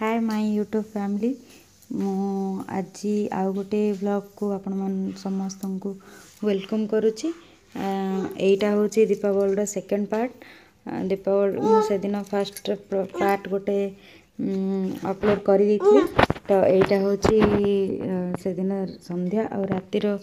ହାଏ ମାଇ YouTube family ମୁଁ ଆଜି ଆଉ ଗୋଟେ ବ୍ଲଗ୍କୁ ଆପଣମାନ ସମସ୍ତଙ୍କୁ ୱେଲକମ୍ କରୁଛି ଏଇଟା ହେଉଛି ଦୀପାବଳିର ସେକେଣ୍ଡ ପାର୍ଟ ଦୀପାବଳି ମୁଁ ସେଦିନ ଫାର୍ଷ୍ଟ ପାର୍ଟ ଗୋଟେ ଅପଲୋଡ଼ କରିଦେଇଥିଲି ତ ଏଇଟା ହେଉଛି ସେଦିନ ସନ୍ଧ୍ୟା ଆଉ ରାତିର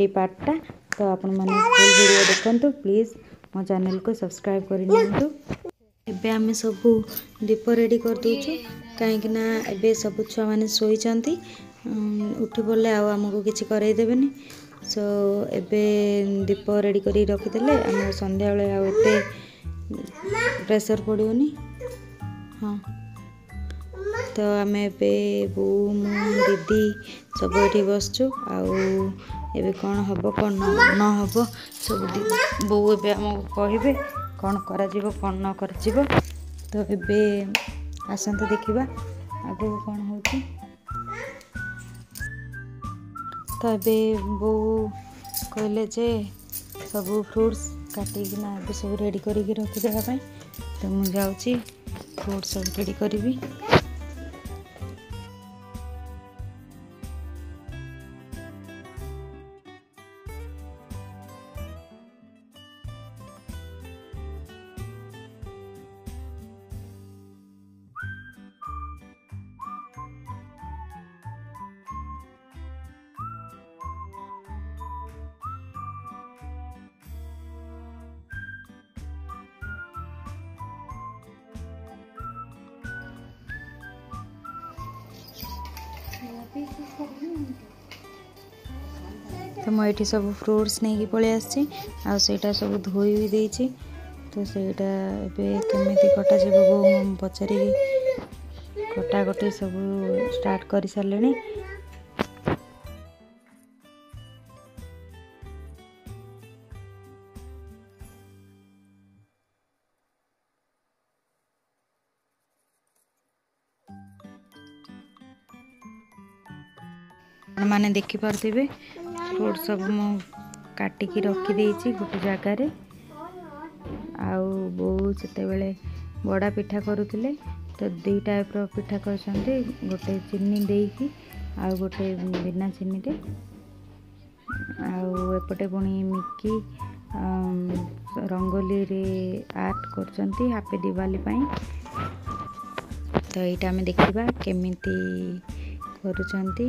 ଏଇ ପାର୍ଟଟା ତ ଆପଣମାନେ ଭିଡ଼ିଓ ଦେଖନ୍ତୁ ପ୍ଲିଜ୍ ମୋ ଚ୍ୟାନେଲ୍କୁ ସବସ୍କ୍ରାଇବ୍ କରିନିଅନ୍ତୁ ଏବେ ଆମେ ସବୁ ଦୀପ ରେଡ଼ି କରିଦେଉଛୁ କାହିଁକିନା ଏବେ ସବୁ ଛୁଆମାନେ ଶୋଇଛନ୍ତି ଉଠିପଡ଼ିଲେ ଆଉ ଆମକୁ କିଛି କରେଇଦେବେନି ସୋ ଏବେ ଦୀପ ରେଡ଼ି କରିକି ରଖିଦେଲେ ଆମ ସନ୍ଧ୍ୟାବେଳେ ଆଉ ଏତେ ପ୍ରେସର୍ ପଡ଼ିବନି ହଁ ତ ଆମେ ଏବେ ବୋଉ ମୁଁ ଦିଦି ସବୁ ଏଠି ବସିଛୁ ଆଉ ଏବେ କ'ଣ ହବ କ'ଣ ନ ହବ ସବୁ ବୋଉ ଏବେ ଆମକୁ କହିବେ କ'ଣ କରାଯିବ କ'ଣ ନ କରାଯିବ ତ ଏବେ ଆସନ୍ତୁ ଦେଖିବା ଆଗକୁ କ'ଣ ହେଉଛି ତ ଏବେ ବୋଉ କହିଲେ ଯେ ସବୁ ଫ୍ରୁଟ୍ସ କାଟିକିନା ଏବେ ସବୁ ରେଡ଼ି କରିକି ରଖିଦେବା ପାଇଁ ତ ମୁଁ ଯାଉଛି ଫ୍ରୁଟ୍ସ ରେଡ଼ି କରିବି ତ ମୁଁ ଏଠି ସବୁ ଫ୍ରୁଟ୍ସ ନେଇକି ପଳେଇ ଆସିଛି ଆଉ ସେଇଟା ସବୁ ଧୋଇ ବି ଦେଇଛି ତ ସେଇଟା ଏବେ କେମିତି କଟାଯିବ ବୋଉ ମୁଁ ପଚାରିକି କଟାକଟି ସବୁ ଷ୍ଟାର୍ଟ କରିସାରିଲେଣି ଆପଣମାନେ ଦେଖିପାରୁଥିବେ ଫ୍ରୁଟ୍ ସବୁ ମୁଁ କାଟିକି ରଖିଦେଇଛି ଗୋଟେ ଜାଗାରେ ଆଉ ବୋଉ ସେତେବେଳେ ବଡ଼ା ପିଠା କରୁଥିଲେ ତ ଦୁଇ ଟାଇପ୍ର ପିଠା କରୁଛନ୍ତି ଗୋଟେ ଚିନି ଦେଇକି ଆଉ ଗୋଟେ ବିନା ଚିନିରେ ଆଉ ଏପଟେ ପୁଣି ମିକି ରଙ୍ଗୋଲିରେ ଆର୍ଟ କରୁଛନ୍ତି ହାପି ଦିୱାଲି ପାଇଁ ତ ଏଇଟା ଆମେ ଦେଖିବା କେମିତି କରୁଛନ୍ତି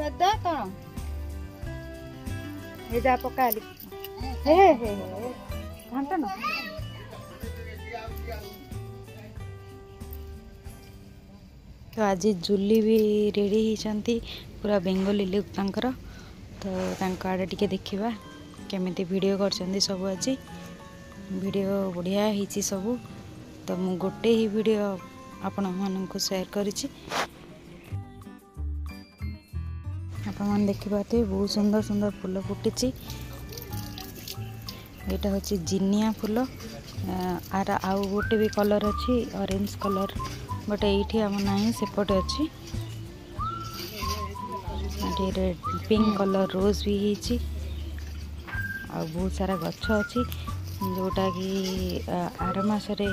দাদা কোন हे हे हे हे घंटा ना तो आज जुली भी रेडी होती पूरा बेंगोली लुक तर आड़े टी देखा केमी भिड कर सब आज भिड बढ़िया हो सब तो मु गोटे ही भिड आपण मानक सेयार कर ଆପଣମାନେ ଦେଖିପାରୁଥିବେ ବହୁତ ସୁନ୍ଦର ସୁନ୍ଦର ଫୁଲ ଫୁଟିଛି ଏଇଟା ହେଉଛି ଜିନିଆ ଫୁଲ ଆର ଆଉ ଗୋଟେ ବି କଲର୍ ଅଛି ଅରେଞ୍ଜ କଲର୍ ଗୋଟେ ଏଇଠି ଆମ ନାହିଁ ସେପଟେ ଅଛି ଏଠି ରେଡ୍ ପିଙ୍କ କଲର୍ ରୋଜ୍ ବି ହେଇଛି ଆଉ ବହୁତ ସାରା ଗଛ ଅଛି ଯେଉଁଟାକି ଆର ମାସରେ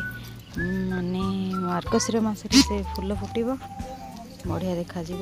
ମାନେ ମାର୍ଗଶିର ମାସରେ ସେ ଫୁଲ ଫୁଟିବ ବଢ଼ିଆ ଦେଖାଯିବ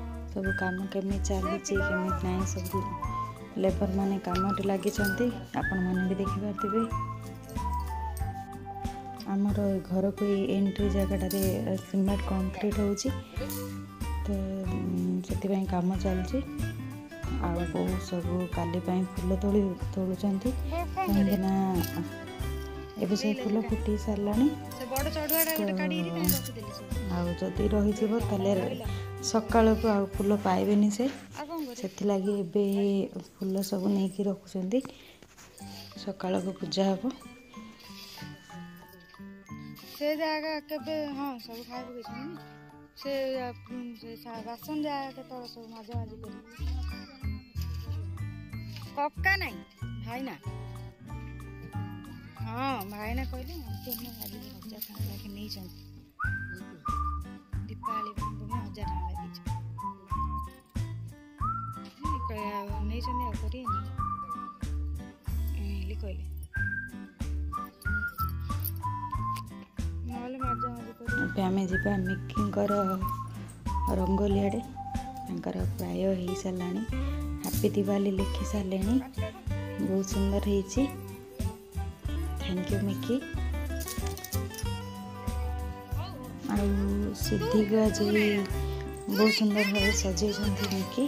ସବୁ କାମ କେମିତି ଚାଲିଛି କେମିତି ନାହିଁ ସବୁ ଲେବର୍ମାନେ କାମରେ ଲାଗିଛନ୍ତି ଆପଣମାନେ ବି ଦେଖିପାରୁଥିବେ ଆମର ଘରକୁ ଏଇ ଏଣ୍ଟ୍ରି ଜାଗାଟାରେ ସିମେଣ୍ଟ କଂକ୍ରିଟ୍ ହେଉଛି ତ ସେଥିପାଇଁ କାମ ଚାଲିଛି ଆଉ ବୋଉ ସବୁ କାଲି ପାଇଁ ଫୁଲ ତୋଳି ତୋଳୁଛନ୍ତି କାହିଁକିନା ଏବେ ସବୁ ଫୁଲ ଫୁଟି ସାରିଲାଣି ଆଉ ଯଦି ରହିଯିବ ତାହେଲେ ସକାଳକୁ ଆଉ ଫୁଲ ପାଇବେନି ସେ ସେଥିଲାଗି ଏବେ ଫୁଲ ସବୁ ନେଇକି ରଖୁଛନ୍ତି ସକାଳକୁ ପୂଜା ହେବ ସେ ଜାଗା କେବେ ହଁ ସବୁ ଖାଇବୁ ସେ ବାସନ ଯାହା କେତେବେଳେ ସବୁ ମାଜା ମାଜି କରିବୁ କକା ନାହିଁ ଭାଇନା ହଁ ଭାଇନା କହିଲେ ଆଜି ଭଜା ଖାଇବାକୁ ନେଇଛନ୍ତି ଦେଇଛନ୍ତି ଆଗରେ ହେଲି କହିଲେ ନହେଲେ ମଜାମଜି କରୁ ଏବେ ଆମେ ଯିବା ମିକିଙ୍କର ରଙ୍ଗୋଲି ଆଡ଼େ ତାଙ୍କର ପ୍ରାୟ ହେଇସାରିଲାଣି ହାପି ଦିୱାଲି ଲେଖି ସାରିଲେଣି ବହୁତ ସୁନ୍ଦର ହେଇଛି ଥ୍ୟାଙ୍କ ୟୁ ମିକି ଆଉ ସିଦ୍ଧିକା ଯେ ବହୁତ ସୁନ୍ଦର ଭାବେ ସଜେଇଛନ୍ତି ମିକି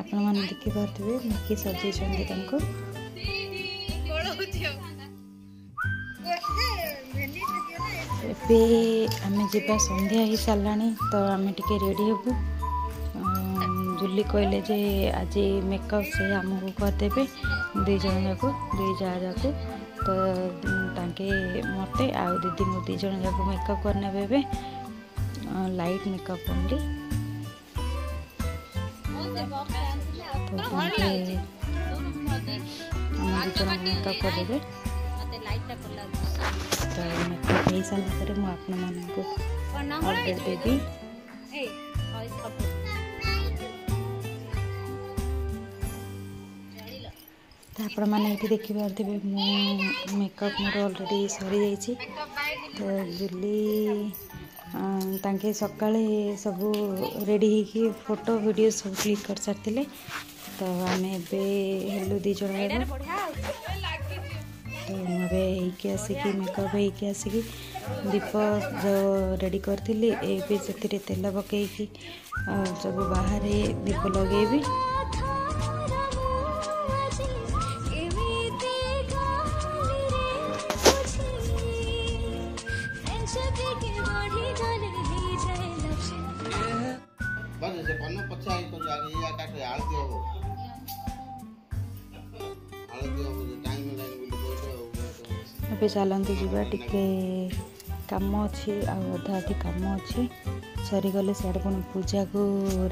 ଆପଣମାନେ ଦେଖିପାରୁଥିବେ ମୁକି ସଜେଇଛନ୍ତି ତାଙ୍କୁ ଏବେ ଆମେ ଯିବା ସନ୍ଧ୍ୟା ହେଇସାରିଲାଣି ତ ଆମେ ଟିକେ ରେଡ଼ି ହେବୁ ଜୁଲି କହିଲେ ଯେ ଆଜି ମେକଅପ୍ ସେ ଆମକୁ କରିଦେବେ ଦୁଇ ଜଣ ଯାକ ଦୁଇ ଯାହା ଯାକ ତ ତାଙ୍କେ ମୋତେ ଆଉ ଦିଦିଙ୍କୁ ଦୁଇ ଜଣ ଯାକ ମେକଅପ୍ କରିନେବେ ଏବେ ଲାଇଟ୍ ମେକଅପ୍ ଓନ୍ଲି ଗରମ କରିଦେବେ ତ ମୋତେ ହେଇସାରିଲା ପରେ ମୁଁ ଆପଣମାନଙ୍କୁ ଅର୍ଡ଼ର ଦେବି ତ ଆପଣମାନେ ଏଠି ଦେଖିପାରୁଥିବେ ମୁଁ ମେକଅପ୍ ମୋର ଅଲରେଡ଼ି ସରିଯାଇଛି ତ ଜୁଲି ତାଙ୍କେ ସକାଳେ ସବୁ ରେଡ଼ି ହେଇକି ଫଟୋ ଭିଡ଼ିଓ ସବୁ କ୍ଲିକ୍ କରିସାରିଥିଲେ ତ ଆମେ ଏବେ ହେଲୁ ଦୁଇ ଜଣ ତ ମୁଁ ଏବେ ହେଇକି ଆସିକି ମେକଅପ୍ ହେଇକି ଆସିକି ଦୀପ ଯେଉଁ ରେଡ଼ି କରିଥିଲି ଏବେ ସେଥିରେ ତେଲ ପକାଇକି ସବୁ ବାହାରେ ଦୀପ ଲଗାଇବି ଚାଲନ୍ତୁ ଯିବା ଟିକେ କାମ ଅଛି ଆଉ ଅଧା ଅଧି କାମ ଅଛି ସରିଗଲେ ସିଆଡ଼େ ପୁଣି ପୂଜାକୁ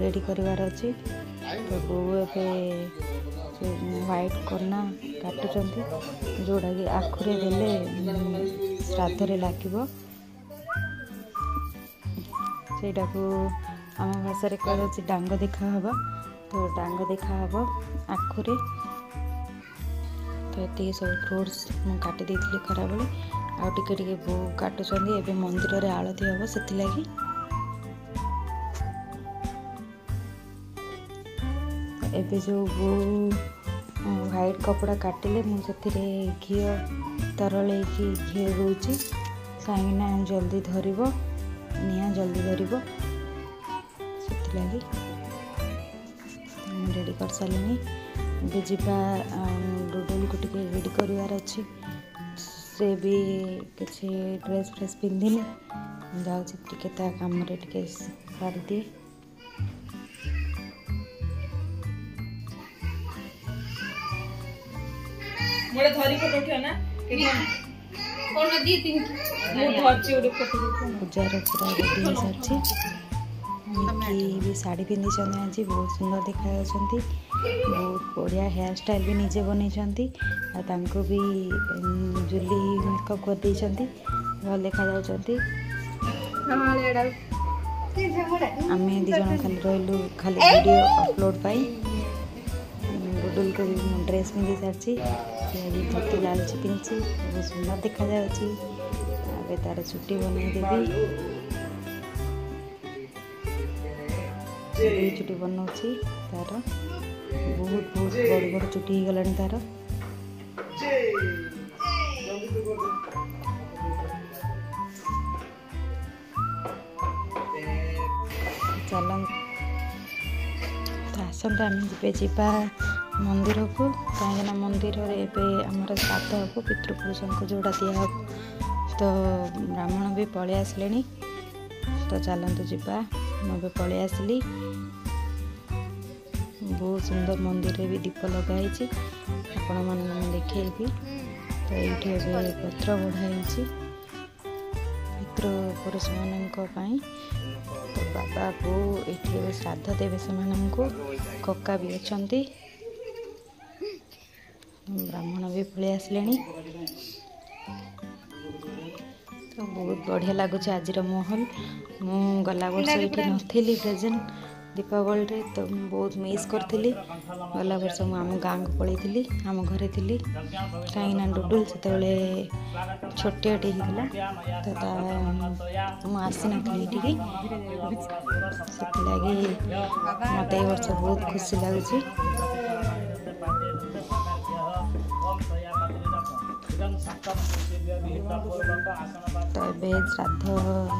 ରେଡ଼ି କରିବାର ଅଛି ତ ବୋଉ ଏବେ ହ୍ୱାଇଟ୍ କନା କାଟୁଛନ୍ତି ଯେଉଁଟାକି ଆଖୁରେ ଦେଲେ ଶ୍ରାଦ୍ଧରେ ଲାଗିବ ସେଇଟାକୁ ଆମ ଭାଷାରେ କୁହାଯାଉଛି ଡାଙ୍ଗ ଦେଖା ହେବ ତ ଡାଙ୍ଗ ଦେଖା ଆଖୁରେ सबै फ्रुट्स म काटिदेसि खरा आउँदै भोल काटुन्छ ए मन्दिर एबे जो सिए व्वट कपडा काटि घिउ तरलैक घिउँछु साङ्ग जलदि धरबि नियाँ जल्दी धरबिगि रेडी सि ଏବେ ଯିବା ଡୁଡ଼ୁଲକୁ ଟିକେ ରେଡ଼ି କରିବାର ଅଛି ସେ ବି କିଛି ଡ୍ରେସ୍ ଫ୍ରେସ୍ ପିନ୍ଧିନି ମୁଁ ଯାଉଛି ଟିକେ ତା କାମରେ ଟିକେ ସାରିଦିଏ ଗୋଟେ ଧରି ଫଟୋ ଉଠିବ ନା ପୂଜାର ପୁରା ରେଡ଼ି ହେଇସାରିଛି ମିକି ବି ଶାଢ଼ୀ ପିନ୍ଧିଛନ୍ତି ଆଜି ବହୁତ ସୁନ୍ଦର ଦେଖାଯାଉଛନ୍ତି ବହୁତ ବଢ଼ିଆ ହେୟାର ଷ୍ଟାଇଲ୍ ବି ନିଜେ ବନେଇଛନ୍ତି ଆଉ ତାଙ୍କୁ ବି ଜୁଲି ମେକଅପ୍ କରିଦେଇଛନ୍ତି ଭଲ ଦେଖାଯାଉଛନ୍ତି ଆମେ ଦୁଇ ଜଣ ଖାଲି ରହିଲୁ ଖାଲି ଭିଡ଼ିଓ ଅପଲୋଡ଼ ପାଇଁ ଗୁଡୁଲକୁ ମୁଁ ଡ୍ରେସ୍ ପିନ୍ଧି ସାରିଛି ସେ ଆଜି ଧୋତି ଲାଲଚି ପିନ୍ଧିଛି ବହୁତ ସୁନ୍ଦର ଦେଖାଯାଉଛି ଏବେ ତା'ର ଚୁଟି ବନେଇ ଦେବି ଯେଉଁ ଚୁଟି ବନାଉଛି ତା'ର ବହୁତ ବହୁତ ବଡ଼ ବଡ଼ ଚୁଟି ହେଇଗଲାଣି ତା'ର ଚାଲ ତ ଆସନ୍ତୁ ଆମେ ଯିବେ ଯିବା ମନ୍ଦିରକୁ କାହିଁକିନା ମନ୍ଦିରରେ ଏବେ ଆମର ଶ୍ରାଦ୍ଧ ହେବ ପିତୃପୁରୁଷଙ୍କୁ ଯେଉଁଟା ଦିଆହେବ ତ ବ୍ରାହ୍ମଣ ବି ପଳେଇ ଆସିଲେଣି ତ ଚାଲନ୍ତୁ ଯିବା ମୁଁ ଏବେ ପଳେଇ ଆସିଲି ବହୁତ ସୁନ୍ଦର ମନ୍ଦିରରେ ବି ଦୀପ ଲଗାହେଇଛି ଆପଣମାନେ ମୁଁ ଦେଖେଇବି ତ ଏଇଠି ଏବେ ପତ୍ର ବଢ଼ା ହେଇଛି ପିତୃ ପୁରୁଷମାନଙ୍କ ପାଇଁ ତ ବାବା ବୋଉ ଏଠି ଏବେ ଶ୍ରାଦ୍ଧ ଦେବେ ସେମାନଙ୍କୁ କକା ବି ଅଛନ୍ତି ବ୍ରାହ୍ମଣ ବି ପଳେଇ ଆସିଲେଣି ବହୁତ ବଢ଼ିଆ ଲାଗୁଛି ଆଜିର ମହଲ ମୁଁ ଗଲା ବର୍ଷ ଏଇଠି ନଥିଲି ପ୍ରେଜେଣ୍ଟ ଦୀପାବଳିରେ ତ ମୁଁ ବହୁତ ମିସ୍ କରିଥିଲି ଗଲା ବର୍ଷ ମୁଁ ଆମ ଗାଁକୁ ପଳେଇଥିଲି ଆମ ଘରେ ଥିଲି କାହିଁକିନା ଡୁଡୁଲ ସେତେବେଳେ ଛୋଟିଆଟେ ହେଇଥିଲା ତ ତା ମୁଁ ଆସିନଥିଲି ଏଠିକି ସେଥିଲାଗି ମୋତେ ଏ ବର୍ଷ ବହୁତ ଖୁସି ଲାଗୁଛି तो ये श्राद्ध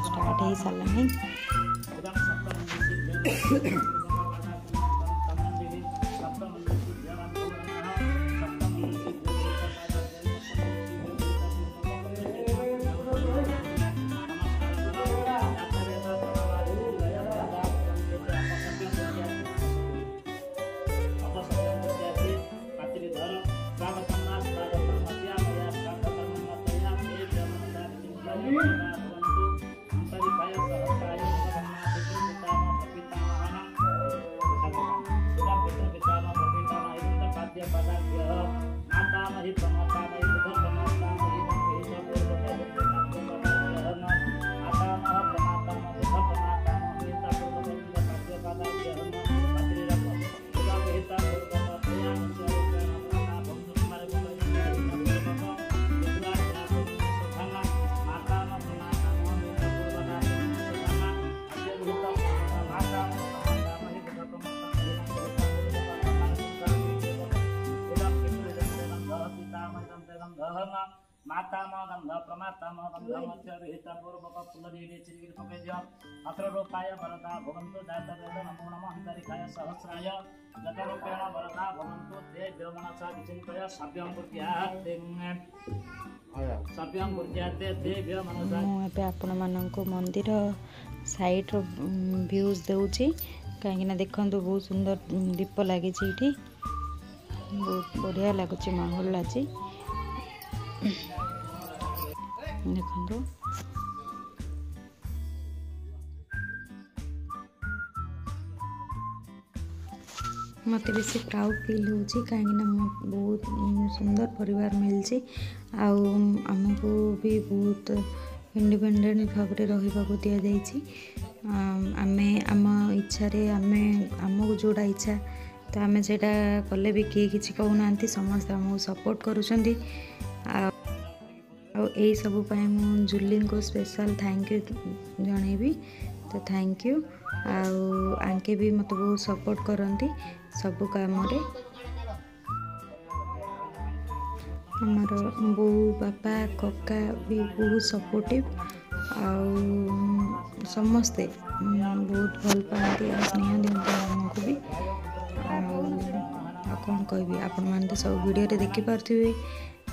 स्टार्ट सारे ಕಂದಗಂ ಗಹಂಗ ಮಾತಾಮಗಂ ಗ ಪ್ರಮಾತಾಮಗಂ ಗ ಮತ್ಸರಿ ಹಿತಪೂರ್ವಕ ಪುಲ್ಲದೀನಿ ಚಿರಿಗಿರಿ ಪಕೇಜ ಅತ್ರ ರೂಪಾಯ ಭರತ ಭವಂತು ದಾತವೇದ ನಮೋ ನಮಃ ಹಂತರಿಕಾಯ ಸಹಸ್ರಾಯ ಗತರೂಪೇಣ ಭರತ ಭವಂತು ತೇ ದೇವಮನಸ ವಿಚಿಂತಯ ಸಭ್ಯಂ ಕುರ್ತ್ಯಾ ತೆಂಗೆ ମୁଁ ଏବେ ଆପଣମାନଙ୍କୁ ମନ୍ଦିର ସାଇଡ଼୍ର ଭ୍ୟୁଜ୍ ଦେଉଛି କାହିଁକିନା ଦେଖନ୍ତୁ ବହୁତ ସୁନ୍ଦର ଦୀପ ଲାଗିଛି ଏଠି ବହୁତ ବଢ଼ିଆ ଲାଗୁଛି ମାହୋଲ ଆଜି ଦେଖନ୍ତୁ ମୋତେ ବେଶୀ ପ୍ରାଉଡ଼ ଫିଲ୍ ହେଉଛି କାହିଁକିନା ମୁଁ ବହୁତ ସୁନ୍ଦର ପରିବାର ମିଳିଛି ଆଉ ଆମକୁ ବି ବହୁତ ଇଣ୍ଡିପେଣ୍ଡେଣ୍ଟ ଭାବରେ ରହିବାକୁ ଦିଆଯାଇଛି ଆମେ ଆମ ଇଚ୍ଛାରେ ଆମେ ଆମକୁ ଯେଉଁଟା ଇଚ୍ଛା ତ ଆମେ ସେଇଟା କଲେ ବି କେହି କିଛି କହୁନାହାନ୍ତି ସମସ୍ତେ ଆମକୁ ସପୋର୍ଟ କରୁଛନ୍ତି यही सबूपाय जुली को स्पेशल थैंक यू जन तो थैंक यू आउ आके भी मत बहुत सपोर्ट करती सब कम बो बापा कका भी बहुत सपोर्टिव आउ समस्ते बहुत भल पाती स्नेह दिखाई भी कौन कह आप सब भिडे देखिपे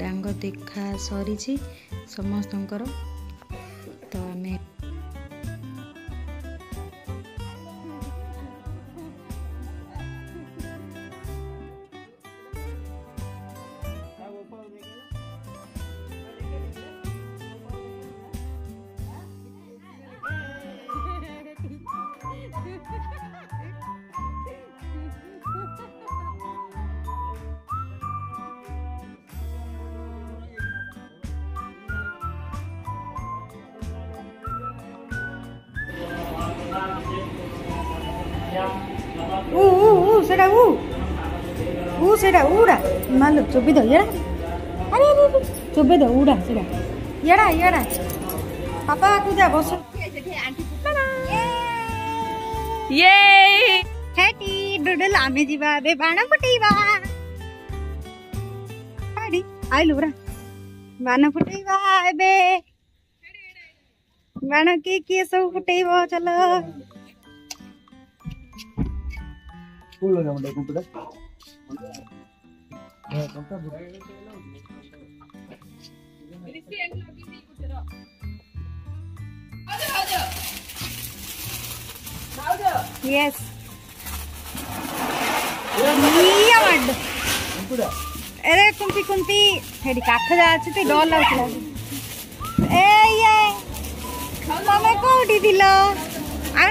डङ देखा सरिची समस्त ऊ सेटा ऊ ऊ सेटा ऊड़ा मालो चुबी दो येड़ा अरे अरे चुबी दो ऊड़ा सेटा येड़ा येड़ा पापा तू जा बस ये हेटी डुडल आमे जीवा बे बाण फुटेवा अरे आइलो रा बाण फुटेवा बे बाण के के सब फुटेवा चलो స్కూల్లోనే ఉండే గుంపుడే ఎస్ అరే కుంపి కుంపి হেডি কাখ যাচ্ছে তুই ডর লাগছিল এ ইয়ে মামা কোটি দিল আর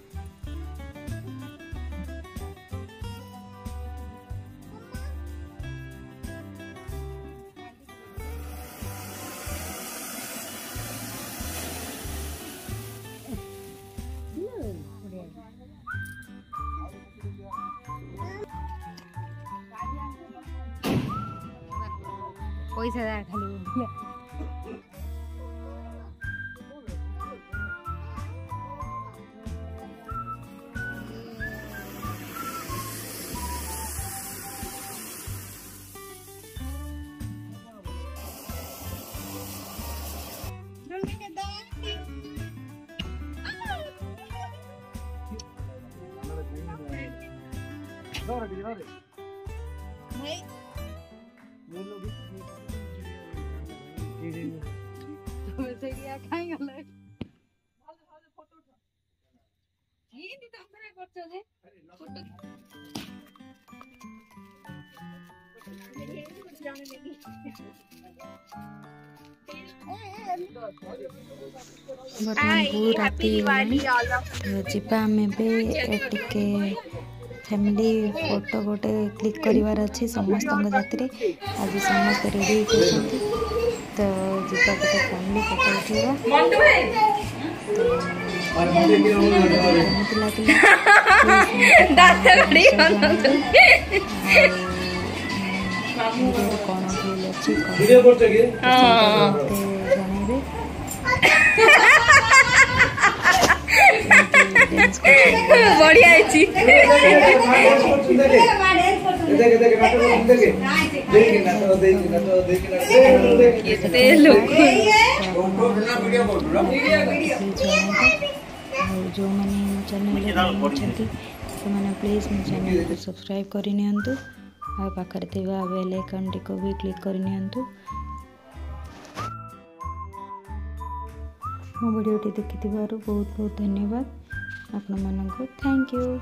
और गिरा दे भाई बोल लो जी जी तो वैसे ही आ खाएंगे अलग ভালো ভালো ফটো উঠা জি দিতে আমরা করছো যে ফটো ବର୍ତ୍ତମାନ ବହୁତ ରାତି ହେଇଗଲାଣି ଯିବା ଆମେ ଏବେ ଟିକେ ଫ୍ୟାମିଲି ଫଟୋ ଗୋଟେ କ୍ଲିକ୍ କରିବାର ଅଛି ସମସ୍ତଙ୍କ ସାଥିରେ ଆଜି ସମସ୍ତେ ରେଡ଼ି ହୋଇଛନ୍ତି ତ ଯିବା ଗୋଟେ ଫ୍ୟାମିଲି ଫଟୋ ଉଠାଇବା କ'ଣ ଭୁଲ ଅଛି ବଢିଆ ହେଇଛି ଏତେ ଲୋକ ଯେଉଁମାନେ ମୋ ଚ୍ୟାନେଲରେ ଅଛନ୍ତି ସେମାନେ ପ୍ଲିଜ୍ ମୋ ଚ୍ୟାନେଲକୁ ସବସ୍କ୍ରାଇବ୍ କରିନିଅନ୍ତୁ ଆଉ ପାଖରେ ଥିବା ବେଲ୍ ଆଇକନ୍ଟିକୁ ବି କ୍ଲିକ୍ କରିନିଅନ୍ତୁ ମୋ ଭିଡ଼ିଓଟି ଦେଖିଥିବାରୁ ବହୁତ ବହୁତ ଧନ୍ୟବାଦ अपना मनों थैंक यू